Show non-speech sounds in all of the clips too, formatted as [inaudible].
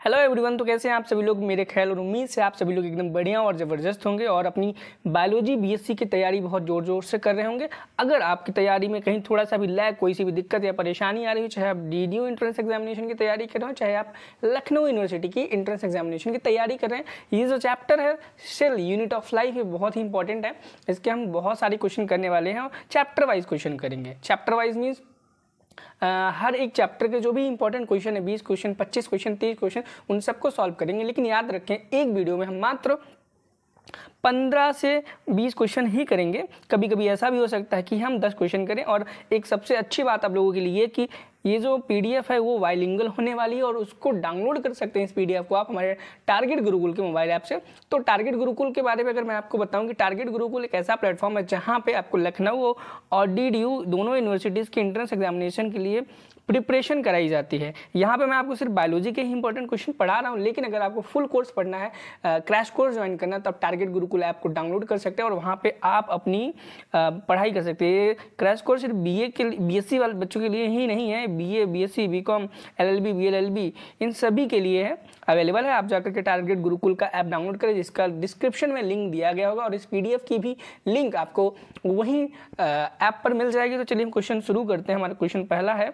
Hello everyone तो कैसे हैं आप सभी लोग? मेरे ख्याल और उम्मीद से आप सभी लोग एकदम बढ़िया और ज़बरदस्त होंगे और अपनी बायोलॉजी बीएससी की तैयारी बहुत ज़ोर ज़ोर से कर रहे होंगे। अगर आपकी तैयारी में कहीं थोड़ा सा भी लैग कोई सी भी दिक्कत या परेशानी आ रही हो, चाहे आप डी एंट्रेंस एग्जामिनेशन की तैयारी कर रहे हो, चाहे आप लखनऊ यूनिवर्सिटी की एंट्रेंस एग्जामिनेशन की तैयारी कर रहे हैं, ये जो चैप्टर है सेल यूनिट ऑफ़ लाइफ ये बहुत ही इंपॉर्टेंट है। इसके हम बहुत सारे क्वेश्चन करने वाले हैं और चैप्टर वाइज क्वेश्चन करेंगे। चैप्टर वाइज मीन्स हर एक चैप्टर के जो भी इंपॉर्टेंट क्वेश्चन है, बीस क्वेश्चन पच्चीस क्वेश्चन तीस क्वेश्चन उन सबको सॉल्व करेंगे। लेकिन याद रखें, एक वीडियो में हम मात्र पंद्रह से बीस क्वेश्चन ही करेंगे। कभी कभी ऐसा भी हो सकता है कि हम दस क्वेश्चन करें और एक सबसे अच्छी बात आप लोगों के लिए कि ये जो पीडीएफ है वो वाइलिंगल होने वाली है और उसको डाउनलोड कर सकते हैं इस पीडीएफ को आप हमारे टारगेट गुरुकुल के मोबाइल ऐप से। तो टारगेट गुरुकुल के बारे में अगर मैं आपको बताऊँ कि टारगेट गुरुकुल एक ऐसा प्लेटफॉर्म है जहाँ पे आपको लखनऊ और डी दोनों यूनिवर्सिटीज़ की एंट्रेंस एग्जामिनेशन के लिए प्रिपरेशन कराई जाती है। यहाँ पे मैं आपको सिर्फ़ बायोलॉजी के ही इंपॉर्टेंट क्वेश्चन पढ़ा रहा हूँ, लेकिन अगर आपको फुल कोर्स पढ़ना है क्रैश कोर्स ज्वाइन करना है तो आप टारगेट गुरुकुल ऐप को डाउनलोड कर सकते हैं और वहाँ पे आप अपनी पढ़ाई कर सकते हैं। क्रैश कोर्स सिर्फ़ बीए के बी वाले बच्चों के लिए ही नहीं है B A B S C B com L L B B L L B इन सभी के लिए है अवेलेबल है। आप जाकर के टारगेट गुरुकुल का ऐप डाउनलोड करें, जिसका डिस्क्रिप्शन में लिंक दिया गया होगा, और इस पीडीएफ की भी लिंक आपको वहीं ऐप पर मिल जाएगी। तो चलिए हम क्वेश्चन शुरू करते हैं। हमारा क्वेश्चन पहला है।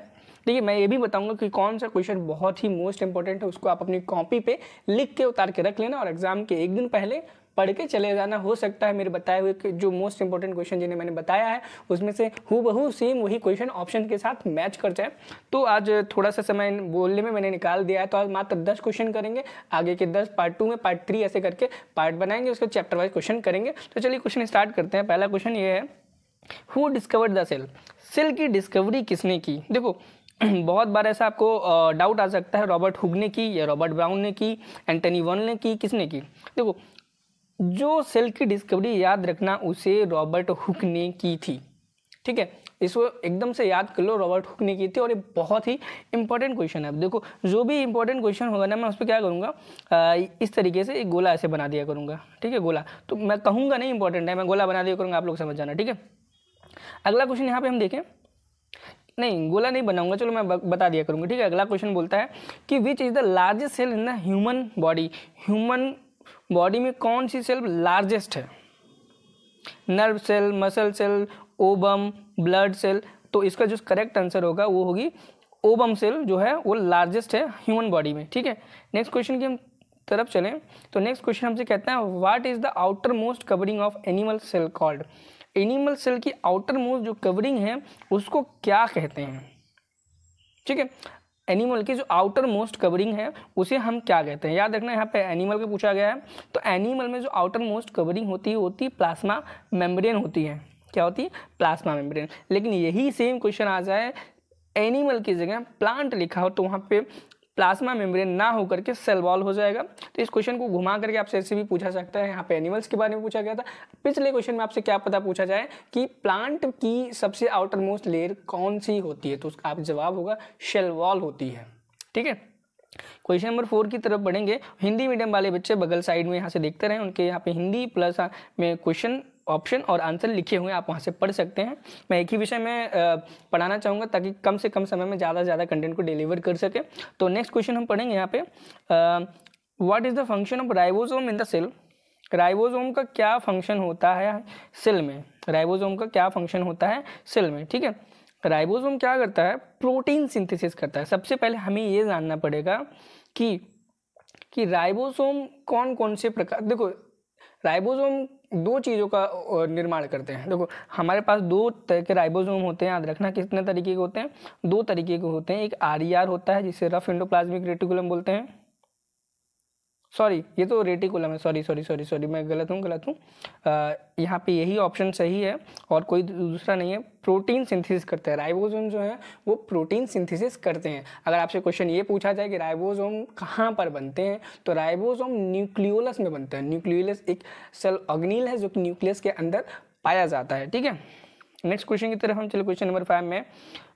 देखिए, मैं ये भी बताऊँगा कि कौन सा क्वेश्चन बहुत ही मोस्ट इंपॉर्टेंट है, उसको आप अपनी कॉपी पे लिख के उतार के रख लेना, और एग्ज़ाम के एक दिन पहले पढ़ के चले जाना। हो सकता है मेरे बताए हुए कि जो मोस्ट इंपॉर्टेंट क्वेश्चन जिन्हें मैंने बताया है, उसमें से हु बहु सेम वही क्वेश्चन ऑप्शन के साथ मैच कर जाए। तो आज थोड़ा सा समय बोलने में मैंने निकाल दिया है तो आज मात्र दस क्वेश्चन करेंगे। आगे के दस पार्ट टू में पार्ट थ्री ऐसे करके पार्ट बनाएँगे, उसके चैप्टर वाइज क्वेश्चन करेंगे। तो चलिए क्वेश्चन स्टार्ट करते हैं। पहला क्वेश्चन ये है who discovered the cell cell की डिस्कवरी किसने की? देखो, [clears throat] बहुत बार ऐसा आपको डाउट आ सकता है, रॉबर्ट हुग ने की या रॉबर्ट ब्राउन ने की, एंटनी वन ने की, किसने की? देखो जो सेल की डिस्कवरी याद रखना उसे रॉबर्ट हुक ने की थी। ठीक है? इसको एकदम से याद कर लो रॉबर्ट हुक ने की थी और ये बहुत ही इंपॉर्टेंट क्वेश्चन है। अब देखो, जो भी इंपॉर्टेंट क्वेश्चन होगा ना, मैं उस पर क्या करूँगा? इस तरीके से एक गोला ऐसे बना दिया करूँगा। ठीक है, गोला। तो मैं कहूँगा नहीं इंपॉर्टेंट है, मैं गोला बना दिया करूँगा, आप लोग समझ जाना। ठीक है? अगला क्वेश्चन यहाँ पे हम देखें। नहीं, गोला नहीं बनाऊँगा, चलो मैं बता दिया करूँगा। ठीक है? अगला क्वेश्चन बोलता है कि which is the largest cell in the human body human body में कौन सी सेल लार्जेस्ट है? Nerve cell, muscle cell, ovum, blood cell तो इसका जो करेक्ट आंसर होगा वो होगी ओबम सेल जो है वो लार्जेस्ट है ह्यूमन बॉडी में, ठीक है? नेक्स्ट क्वेश्चन की हम तरफ़ चलें। तो नेक्स्ट क्वेश्चन हमसे कहते हैं what is the outermost covering of animal cell called animal cell की आउटर मोस्ट जो कवरिंग है, उसको क्या कहते हैं? ठीक है? एनिमल की जो आउटर मोस्ट कवरिंग है, उसे हम क्या कहते हैं? याद रखना, यहाँ पे एनिमल का पूछा गया है। तो एनिमल में जो आउटर मोस्ट कवरिंग होती है होती है प्लाज्मा मेम्ब्रेन होती है। क्या होती है? Plasma membrane. लेकिन यही सेम क्वेश्चन आ जाए, एनिमल की जगह प्लांट लिखा हो तो वहाँ पे प्लाज्मा मेम्ब्रेन ना होकर के सेल वॉल हो जाएगा। तो इस क्वेश्चन को घुमा करके आपसे ऐसे भी पूछा सकता है। यहाँ पे एनिमल्स के बारे में पूछा गया था। पिछले क्वेश्चन में आपसे क्या पता पूछा जाए कि प्लांट की सबसे आउटर मोस्ट लेयर कौन सी होती है? तो उसका आप जवाब होगा शेल वॉल होती है। ठीक है? क्वेश्चन नंबर फोर की तरफ़ बढ़ेंगे। हिंदी मीडियम वाले बच्चे बगल साइड में यहाँ से देखते रहे। उनके यहाँ पे हिंदी प्लस में क्वेश्चन ऑप्शन और आंसर लिखे हुए आप वहाँ से पढ़ सकते हैं। मैं एक ही विषय में पढ़ाना चाहूँगा ताकि कम से कम समय में ज़्यादा से ज़्यादा कंटेंट को डिलीवर कर सके। तो नेक्स्ट क्वेश्चन हम पढ़ेंगे यहाँ पे। What is the function of ribosome in the cell ribosome का क्या फ़ंक्शन होता है सेल में? राइबोसोम का क्या फ़ंक्शन होता है सेल में? ठीक है? राइबोसोम क्या करता है? प्रोटीन सिंथेसिस करता है। सबसे पहले हमें ये जानना पड़ेगा कि कि राइबोसोम कौन कौन से प्रकार, देखो राइबोसोम दो चीज़ों का निर्माण करते हैं। देखो, हमारे पास दो तरह के राइबोसोम होते हैं, याद रखना कितने तरीके के होते हैं। दो तरीके के होते हैं। एक आर होता है, जिसे रफ इंडोप्लाज्मिक रेटिकुलम बोलते हैं। सॉरी ये तो रेटिकुलम है. सॉरी सॉरी सॉरी सॉरी मैं गलत हूँ गलत हूँ. यहाँ पे यही ऑप्शन सही है और कोई दूसरा नहीं है. प्रोटीन सिंथेसिस करते हैं. राइबोसोम जो है, वो प्रोटीन सिंथेसिस करते हैं. अगर आपसे क्वेश्चन ये पूछा जाए कि राइबोसोम कहाँ पर बनते हैं तो राइबोसोम न्यूक्लियोलस में बनते हैं. न्यूक्लियोलस एक सेल ऑर्गेनिल है जो कि न्यूक्लियस के अंदर पाया जाता है. ठीक है? नेक्स्ट क्वेश्चन की तरफ़ हम चले क्वेश्चन नंबर फाइव में.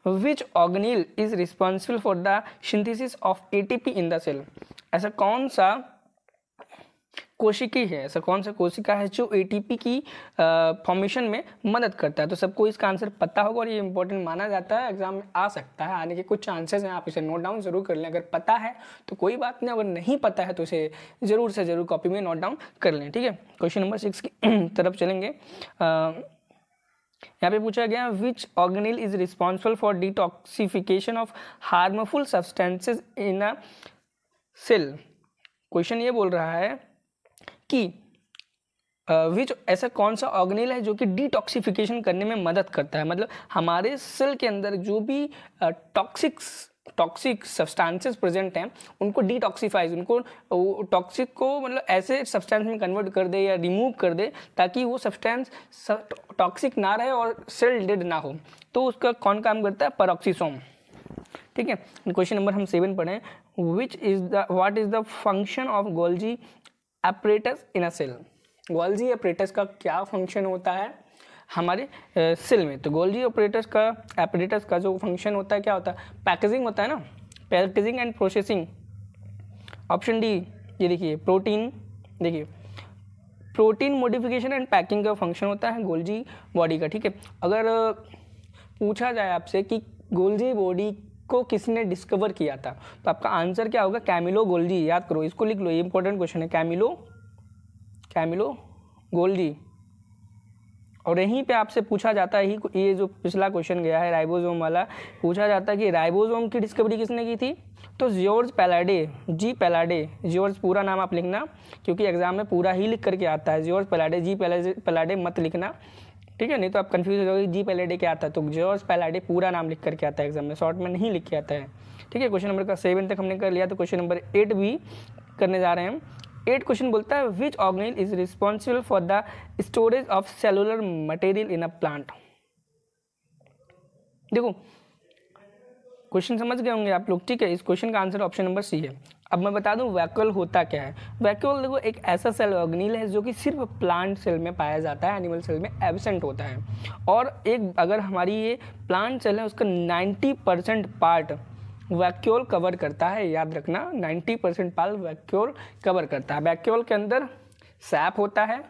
Which organelle is responsible for the synthesis of ATP in the cell ऐसा कौन सा कोशिकी है, ऐसा कौन सा कोशिका है जो एटीपी की फॉर्मेशन में मदद करता है? तो सबको इसका आंसर पता होगा और ये इंपॉर्टेंट माना जाता है एग्ज़ाम में आ सकता है। आने के कुछ चांसेस हैं, आप इसे नोट डाउन ज़रूर कर लें। अगर पता है तो कोई बात नहीं, अगर नहीं पता है तो इसे ज़रूर से ज़रूर कॉपी में नोट डाउन कर लें, ठीक है? क्वेश्चन नंबर सिक्स की [clears throat] तरफ़ चलेंगे। यहाँ पे पूछा गया which organelle is responsible for detoxification of harmful substances in a cell question ये बोल रहा है कि विच ऐसा कौन सा ऑर्गेनिल है जो कि डिटॉक्सिफिकेशन करने में मदद करता है? मतलब हमारे सेल के अंदर जो भी टॉक्सिक्स टॉक्सिक सब्सटेंसेस प्रेजेंट हैं, उनको डिटॉक्सीफाइज उनको टॉक्सिक को मतलब ऐसे सब्सटेंस में कन्वर्ट कर दे या रिमूव कर दे ताकि वो सब्सटेंस टॉक्सिक ना रहे और सेल डेड ना हो। तो उसका कौन काम करता है? परऑक्सीसोम ठीक है? क्वेश्चन नंबर हम सेवन पढ़ें which is the what is the function of Golgi apparatus in a cell Golgi apparatus का क्या फ़ंक्शन होता है? हमारे सेल में। तो गोल्जी ऑपरेटर्स का एपरेटस का जो फ़ंक्शन होता है, क्या होता है? पैकेजिंग होता है ना? Packaging and processing option D ये देखिए प्रोटीन देखिए। प्रोटीन मॉडिफिकेशन एंड पैकिंग का फ़ंक्शन होता है गोल्जी बॉडी का, ठीक है? अगर पूछा जाए आपसे कि गोल्जी बॉडी को किसने डिस्कवर किया था। तो आपका आंसर क्या होगा? कैमिलो गोल्जी याद करो, इसको लिख लो, ये इंपॉर्टेंट क्वेश्चन है। कैमिलो कैमिलो गोल्जी और यहीं पे आपसे पूछा जाता है ये जो पिछला क्वेश्चन गया है राइबोसोम वाला, पूछा जाता है कि राइबोसोम की डिस्कवरी किसने की थी? तो जॉर्ज पैलाडे जी पैलाडे जॉर्ज पूरा नाम आप लिखना, क्योंकि एग्ज़ाम में पूरा ही लिख करके आता है। जॉर्ज पैलाडे जी पैलाडे मत लिखना। ठीक है, नहीं तो आप कन्फ्यूज़ हो जाओगे जी पैलाडे क्या आता है तो जॉर्ज पैलाडे पूरा नाम लिख करके आता है एग्ज़ाम में? शॉर्ट में नहीं लिख के आता है। ठीक है क्वेश्चन नंबर का सेवन तक हमने कर लिया तो क्वेश्चन नंबर एट भी करने जा रहे हैं एट क्वेश्चन बोलता है which organelle is responsible for the storage of cellular material in a plant देखो क्वेश्चन समझ गए होंगे आप लोग, ठीक है? इस क्वेश्चन का आंसर ऑप्शन नंबर सी है। अब मैं बता दूँ, वैक्यूल होता क्या है? वैक्यूल देखो, एक ऐसा सेल ऑर्गेनिल है, जो कि सिर्फ़ प्लांट सेल में पाया जाता है एनिमल सेल में एबसेंट होता है। और एक, अगर हमारी ये प्लांट सेल है, उसका 90 परसेंट पार्ट वैक्यूल कवर करता है, याद रखना 90 परसेंट पार्ट वैक्यूल कवर करता है। वैक्यूल के अंदर सैप होता है,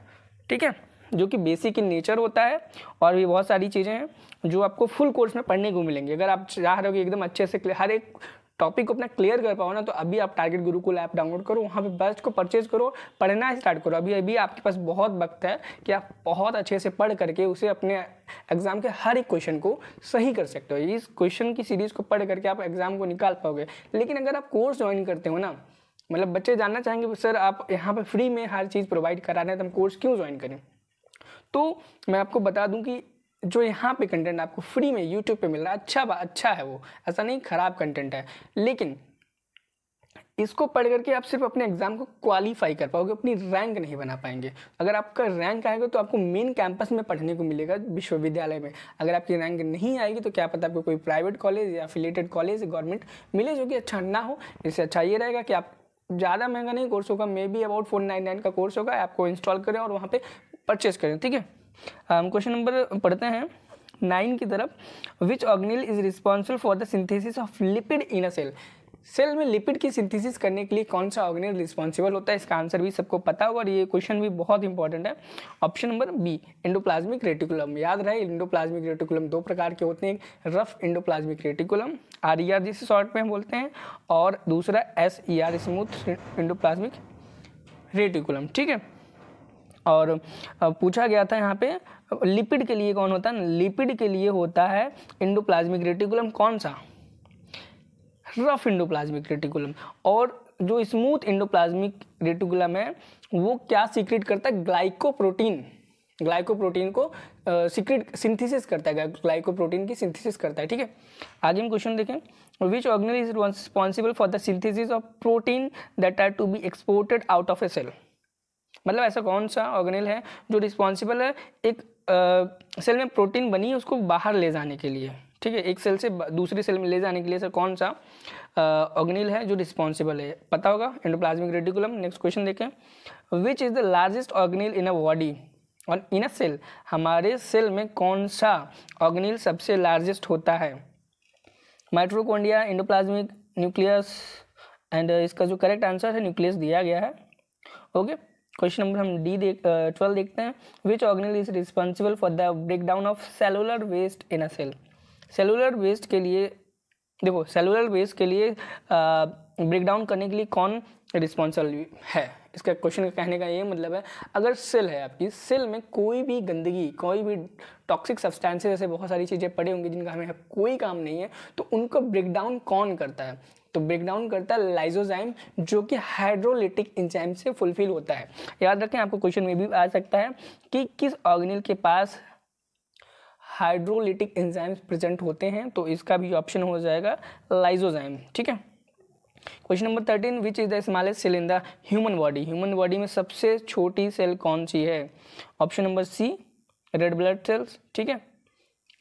ठीक है? जो कि बेसिक इन नेचर होता है, और भी बहुत सारी चीज़ें हैं। जो आपको फुल कोर्स में पढ़ने को मिलेंगे। अगर आप चाह रहे हो कि एकदम अच्छे से हर एक टॉपिक को अपना क्लियर कर पाओ ना तो अभी आप टारगेट गुरुकुल ऐप डाउनलोड करो, वहाँ पे बेस्ट को परचेज करो, पढ़ना स्टार्ट करो। अभी अभी आपके पास बहुत वक्त है कि आप बहुत अच्छे से पढ़ करके उसे अपने एग्ज़ाम के हर एक क्वेश्चन को सही कर सकते हो। इस क्वेश्चन की सीरीज़ को पढ़ करके आप एग्ज़ाम को निकाल पाओगे। लेकिन अगर आप कोर्स ज्वाइन करते हो ना मतलब बच्चे जानना चाहेंगे सर आप यहाँ पर फ्री में हर चीज़ प्रोवाइड करा रहे हैं तो हम कोर्स क्यों ज्वाइन करें? तो मैं आपको बता दूँ कि जो यहाँ पे कंटेंट आपको फ्री में यूट्यूब पे मिल रहा है अच्छा बा अच्छा है वो। ऐसा नहीं, खराब कंटेंट है। लेकिन इसको पढ़ करके आप सिर्फ़ अपने एग्ज़ाम को क्वालिफाई कर पाओगे, अपनी रैंक नहीं बना पाएँगे। अगर आपका रैंक आएगा तो आपको मेन कैंपस में पढ़ने को मिलेगा, विश्वविद्यालय में। अगर आपकी रैंक नहीं आएगी तो क्या पता आपको कोई प्राइवेट कॉलेज या अफिलेटेड कॉलेज गवर्नमेंट मिले, जो कि अच्छा ना हो। इससे अच्छा ये रहेगा कि आप ज़्यादा महँगा नहीं कोर्स होगा maybe about four nine nine का कोर्स होगा, आपको इंस्टॉल करें और वहाँ पर परचेज करें, ठीक है? क्वेश्चन नंबर पढ़ते हैं. नाइन की तरफ़ which organelle is responsible for the synthesis of lipid in a cell cell में लिपिड की सिंथेसिस करने के लिए कौन सा ऑर्गेनिल रिस्पॉन्सिबल होता है? इसका आंसर भी सबको पता होगा और ये क्वेश्चन भी बहुत इंपॉर्टेंट है. Option number B endoplasmic reticulum याद रहे इंडोप्लाज्मिक रेटिकुलम दो प्रकार के होते हैं. Rough endoplasmic reticulum R E R जिसे शॉर्ट में बोलते हैं, और दूसरा S E R smooth endoplasmic reticulum ठीक है? और पूछा गया था यहाँ पे, लिपिड के लिए कौन होता है? लिपिड के लिए होता है इंडोप्लाज्मिक रेटिकुलम कौन सा? Rough endoplasmic reticulum. और जो स्मूथ इंडोप्लाज्मिक रेटिकुलम है, वो क्या सीक्रेट करता है? ग्लाइकोप्रोटीन। ग्लाइकोप्रोटीन को सीक्रेट सिंथेसिस करता है। ग्लाइकोप्रोटीन की सिंथेसिस करता है, ठीक है? आगे हम क्वेश्चन देखें। Which organelle is responsible for the synthesis of protein that are to be exported out of a cell मतलब ऐसा कौन सा ऑर्गेनिल है जो रिस्पॉन्सिबल है? एक आ, सेल में प्रोटीन बनी उसको बाहर ले जाने के लिए। ठीक है? एक सेल से दूसरी सेल में ले जाने के लिए सर कौन सा ऑर्गेनिल है जो रिस्पॉन्सिबल है? पता होगा? एंडोप्लाज्मिक रेडिकुलम नेक्स्ट क्वेश्चन देखें। Which is the largest organelle in a body और इन अ सेल हमारे सेल में कौन सा ऑर्गेनिल सबसे लार्जेस्ट होता है? माइट्रोकोंडिया इंडोप्लाज्मिक न्यूक्लियस एंड इसका जो करेक्ट आंसर है न्यूक्लियस दिया गया है। Okay okay? क्वेश्चन नंबर हम डी देख ट्वेल्व देखते हैं। Which organelle is responsible for the break down of cellular waste in a cell cellular waste के लिए, देखो सेलुलर वेस्ट के लिए ब्रेक डाउन करने के लिए कौन रिस्पॉन्सिबल है? इसका क्वेश्चन का कहने का ये मतलब है, अगर सेल है आपकी सेल में कोई भी गंदगी, कोई भी टॉक्सिक सब्सटेंसेस ऐसे बहुत सारी चीज़ें पड़े होंगी जिनका हमें कोई काम नहीं है तो उनको ब्रेक डाउन कौन करता है? तो ब्रेक डाउन करता है लाइजोजाइम जो कि हाइड्रोलिटिक इंजाइम से फुलफिल होता है। याद रखें, आपको क्वेश्चन में भी आ सकता है कि किस ऑर्गेनिल के पास हाइड्रोलिटिक एंजाइम्स प्रेजेंट होते हैं तो इसका भी ऑप्शन हो जाएगा लाइजोजाइम ठीक है? Question number thirteen which is the smallest cell in the human body human body में सबसे छोटी सेल कौन सी है? Option number C red blood cells ठीक है?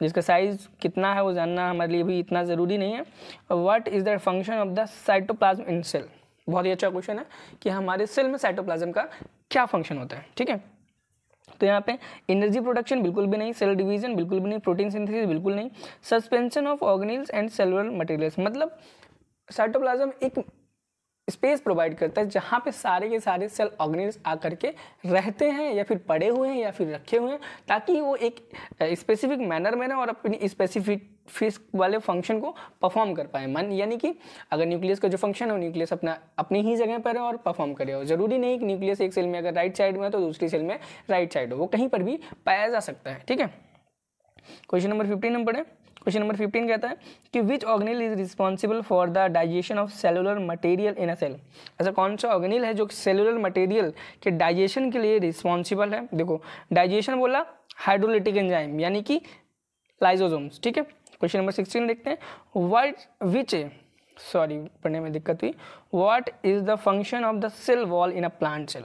जिसका साइज़ कितना है वो जानना हमारे लिए भी इतना ज़रूरी नहीं है। What is the function of the cytoplasm in cell बहुत ही अच्छा क्वेश्चन है कि हमारे सेल में साइटोप्लाज्म का क्या फ़ंक्शन होता है, ठीक है? तो यहाँ पे एनर्जी प्रोडक्शन बिल्कुल भी नहीं सेल डिवीज़न बिल्कुल भी नहीं प्रोटीन सिंथेसिस बिल्कुल नहीं suspension of organelles and cellular materials मतलब साइटोप्लाज्म एक स्पेस प्रोवाइड करता है जहाँ पे सारे के सारे सेल ऑर्गेनिल्स आकर के रहते हैं या फिर पड़े हुए हैं या फिर रखे हुए हैं, ताकि वो एक स्पेसिफिक मैनर में ना और अपनी स्पेसिफिक फिस वाले फ़ंक्शन को परफॉर्म कर पाए। मन, यानी कि अगर न्यूक्लियस का जो फ़ंक्शन है न्यूक्लियस अपना, अपनी ही जगह पर है और परफॉर्म करे। हो ज़रूरी नहीं कि न्यूक्लियस एक सेल में अगर राइट साइड में है तो दूसरी सेल में राइट साइड हो। वो कहीं पर भी पाया जा सकता है, ठीक है? क्वेश्चन नंबर फिफ्टीन नंबर है क्वेश्चन नंबर फिफ्टीन कहता है कि which organelle is responsible for the digestion of cellular material in a cell ऐसा कौन सा ऑर्गेनिल है जो सेलुलर मटेरियल के डाइजेशन के लिए रिस्पॉन्सिबल है? देखो डाइजेशन बोला हाइड्रोलिटिक एंजाइम यानी कि लाइजोजोम्स ठीक है? क्वेश्चन नंबर सिक्सटीन देखते हैं। वाइट विच सॉरी पढ़ने में दिक्कत हुई। What is the function of the cell wall in a plant cell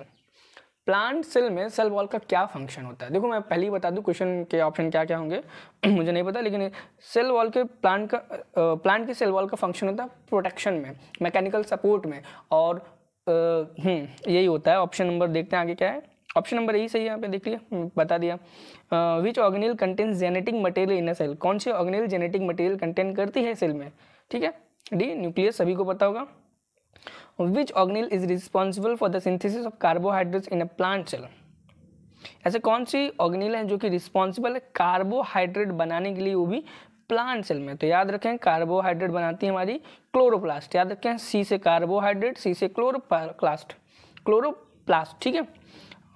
plant cell में सेल वॉल का क्या फ़ंक्शन होता है? देखो मैं पहले ही बता दूँ क्वेश्चन के ऑप्शन क्या क्या होंगे। [clears throat] मुझे नहीं पता लेकिन सेल वॉल के प्लांट का प्लांट के सेल वॉल का फ़ंक्शन होता है प्रोटेक्शन में मैकेनिकल सपोर्ट में और हम्म, यही होता है। ऑप्शन नंबर देखते हैं आगे क्या है। ऑप्शन नंबर यही सही है यहाँ पे देख लिया बता दिया। Which organelle contain genetic material in a cell कौन सी ऑर्गेनिल जेनेटिक मटेरियल कंटेन करती है सेल में? ठीक है? डी न्यूक्लियस सभी को पता होगा। Which organelle is responsible for the synthesis of carbohydrates in a plant cell ऐसे कौन सी ऑर्गेनिल है जो कि रिस्पॉन्सिबल है कार्बोहाइड्रेट बनाने के लिए? वो भी प्लांट सेल में। तो याद रखें कार्बोहाइड्रेट बनाती है हमारी क्लोरोप्लास्ट याद रखें सी से कार्बोहाइड्रेट सी से क्लोरोप्लास्ट क्लोरोप्लास्ट ठीक है?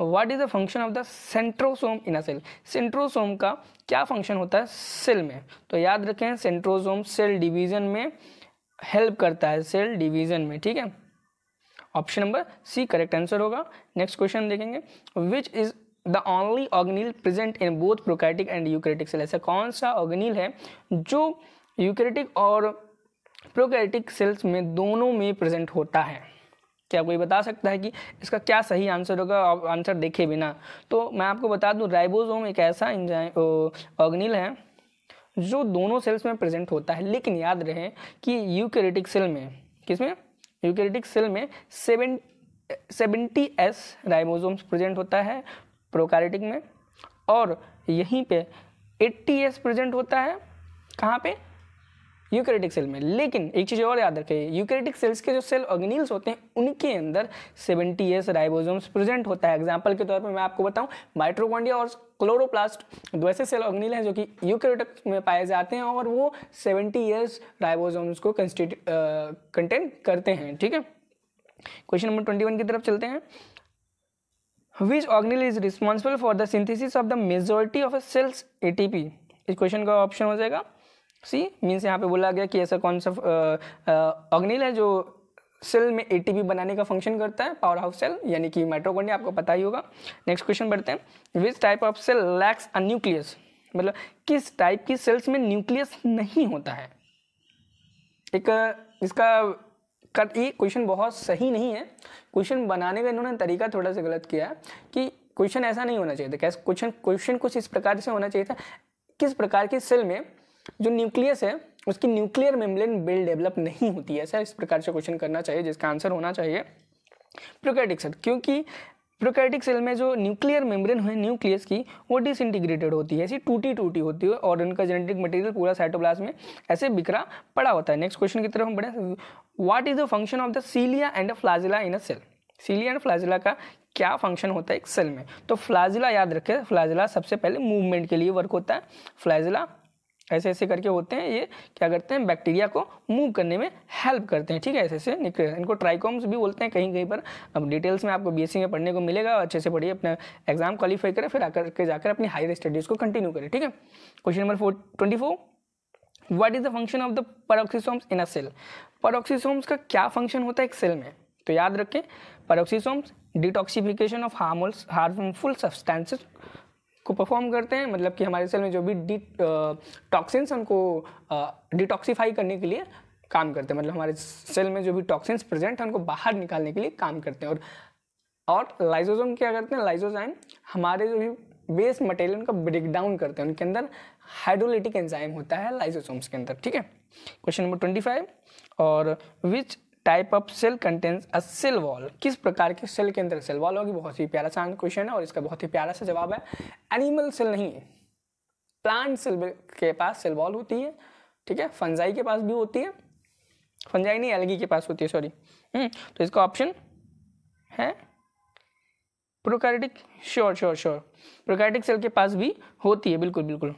What is the function of the centrosome in a cell centrosome का क्या फ़ंक्शन होता है? सेल में। तो याद रखें सेंट्रोसोम सेल डिवीज़न में हेल्प करता है सेल डिवीज़न में, ठीक है? Option number C correct answer होगा। नेक्स्ट क्वेश्चन देखेंगे। Which is the only organelle present in both prokaryotic and eukaryotic cell ऐसा कौन सा ऑर्गेनिल है जो यूक्रेटिक और प्रोकैटिक सेल्स में दोनों में प्रेजेंट होता है? क्या कोई बता सकता है कि इसका क्या सही आंसर होगा? आंसर देखे बिना। तो मैं आपको बता दूँ राइबोसोम एक ऐसा ऑर्गेनिल है जो दोनों सेल्स में प्रेजेंट होता है। लेकिन याद रहे कि यूकेरेटिक सेल में किसमें? यूकेरेटिक सेल में seven, seventy S ribosomes present होता है प्रोकारेटिक में और यहीं पे एट्टी एस प्रेजेंट होता है कहाँ पे? यूक्रेटिक सेल में। लेकिन एक चीज़ और याद रखें यूक्रेटिक सेल्स के जो सेल ऑर्गेनिल्स होते हैं, उनके अंदर 70 एस राइबोसोम्स प्रेजेंट होता है। एग्जांपल के तौर पर मैं आपको बताऊँ माइट्रोकॉन्ड्रिया और क्लोरोप्लास्ट दो ऐसे सेल ऑर्गेनिल हैं जो कि यूक्रेटिक में पाए जाते हैं और वो 70 ईयर्स राइबोसोम्स को कंटेन करते हैं। ठीक है? क्वेश्चन नंबर ट्वेंटी की तरफ़ चलते हैं। Which organelle is responsible for the synthesis of the majority of cells ATP इस क्वेश्चन का ऑप्शन हो जाएगा। सी मीन्स यहाँ पे बोला गया कि ऐसा कौन सा अग्निल है जो सेल में एटीपी बनाने का फ़ंक्शन करता है पावर हाउस सेल यानी कि माइट्रोकॉन्ड्रिया आपको पता ही होगा। नेक्स्ट क्वेश्चन बढ़ते हैं। Which type of cell lacks a nucleus मतलब किस टाइप की सेल्स में न्यूक्लियस नहीं होता है? एक, इसका कट ये क्वेश्चन बहुत सही नहीं है। क्वेश्चन बनाने का इन्होंने तरीका थोड़ा सा गलत किया है कि क्वेश्चन ऐसा नहीं होना चाहिए। था क्वेश्चन क्वेश्चन कुछ इस प्रकार से होना चाहिए था? किस प्रकार की सेल में जो न्यूक्लियस है, उसकी न्यूक्लियर मेम्ब्रेन बिल डेवलप नहीं होती है। ऐसा इस प्रकार से क्वेश्चन करना चाहिए, जिसका आंसर होना चाहिए। प्रोकैटिक सेल, क्योंकि प्रोकैटिक सेल में जो न्यूक्लियर मेम्ब्रेन है, न्यूक्लियस की, वो डिसइंटीग्रेटेड होती है, ऐसी टूटी टूटी होती है, और उनका जेनेटिक मटेरियल पूरा साइटोप्लाज्म में ऐसे बिखरा पड़ा होता है। नेक्स्ट क्वेश्चन की तरफ़ हम बढ़े। What is the function of the cilia and flagella in a cell cilia and flagella का क्या फ़ंक्शन होता है एक सेल में? तो फ्लाजिला याद रखें फ्लाजिला सबसे पहले मूवमेंट के लिए वर्क होता है। फ्लैजिला ऐसे ऐसे करके होते हैं ये, क्या करते हैं, बैक्टीरिया को मूव करने में हेल्प करते हैं, ठीक है? ऐसे ऐसे इनको ट्राइकॉम्स भी बोलते हैं कहीं कहीं पर। अब डिटेल्स में आपको बीएससी में पढ़ने को मिलेगा, अच्छे से पढ़िए, अपना एग्ज़ाम क्वालिफाई करें, फिर आकर के जाकर अपनी हायर स्टडीज़ को कंटिन्यू करें, ठीक है? Question number four twenty four what is the function of the peroxisomes in a cell peroxisomes का क्या फ़ंक्शन होता है एक सेल में? तो याद रखें peroxisomes detoxification of harmols harmful substances को परफॉर्म करते हैं मतलब कि हमारे सेल में जो भी डी टॉक्सिन्स उनको डिटॉक्सीफाई करने के लिए काम करते हैं। मतलब हमारे सेल में जो भी टॉक्सिन्स प्रेजेंट हैं, उनको बाहर निकालने के लिए काम करते हैं। और और लाइजोजोम क्या करते हैं? लाइजोजाइम हमारे जो भी वेस्ट मटेरियल उनका ब्रेक डाउन करते हैं। उनके अंदर हाइड्रोलिटिक एंजाइम होता है लाइजोसोम्स के अंदर, ठीक है? क्वेश्चन नंबर ट्वेंटी फाइव और which type of cell contains a cell wall किस प्रकार के सेल के अंदर सेल वॉल होगी? बहुत ही प्यारा सा क्वेश्चन है और इसका बहुत ही प्यारा सा जवाब है। एनिमल सेल नहीं प्लांट सेल के पास सेल वॉल होती है ठीक है? फंजाई के पास भी होती है। फंजाई नहीं एलगी के पास होती है सॉरी हम्म, तो इसका ऑप्शन है prokaryotic sure sure sure prokaryotic cell के पास भी होती है बिल्कुल बिल्कुल।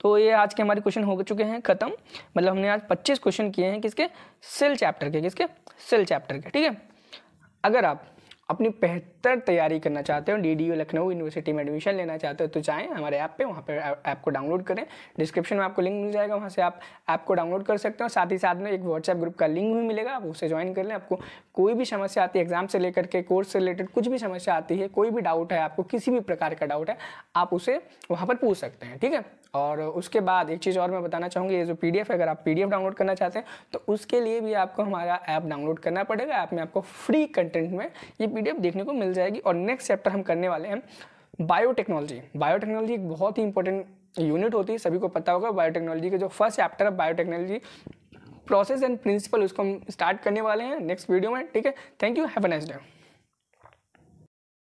तो ये आज के हमारे क्वेश्चन हो चुके हैं खत्म। मतलब हमने आज 25 क्वेश्चन किए हैं किसके? सेल चैप्टर के, किसके? सेल चैप्टर के, ठीक है? अगर आप अपनी बेहतर तैयारी करना चाहते हो डी लखनऊ यूनिवर्सिटी में एडमिशन लेना चाहते हो तो जाएँ हमारे ऐप पे, वहाँ पे ऐप को डाउनलोड करें। डिस्क्रिप्शन में आपको लिंक मिल जाएगा, वहाँ से आप ऐप को डाउनलोड कर सकते हो। साथ ही साथ में एक व्हाट्सएप ग्रुप का लिंक भी मिलेगा, आप उसे ज्वाइन कर लें। आपको कोई भी समस्या आती है एग्ज़ाम से लेकर के कोर्स से रिलेटेड कुछ भी समस्या आती है, कोई भी डाउट है, आपको किसी भी प्रकार का डाउट है, आप उसे वहाँ पर पूछ सकते हैं, ठीक है? और उसके बाद एक चीज़ और मैं बताना चाहूँगी, ये जो पीडीएफ है, अगर आप पीडीएफ डाउनलोड करना चाहते हैं तो उसके लिए भी आपको हमारा ऐप डाउनलोड करना पड़ेगा। ऐप में आपको फ्री कंटेंट में ये पीडीएफ देखने को मिल जाएगी। और नेक्स्ट चैप्टर हम करने वाले हैं बायोटेक्नोलॉजी बायोटेक्नोलॉजी एक बहुत ही इंपॉर्टेंट यूनिट होती है, सभी को पता होगा। बायोटेक्नोलॉजी का जो फ़र्स्ट चैप्टर है बायोटेक्नोलॉजी प्रोसेस एंड प्रिंसिपल उसको हम स्टार्ट करने वाले हैं नेक्स्ट वीडियो में, ठीक है? Thank you have a nice day